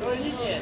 To nic nie.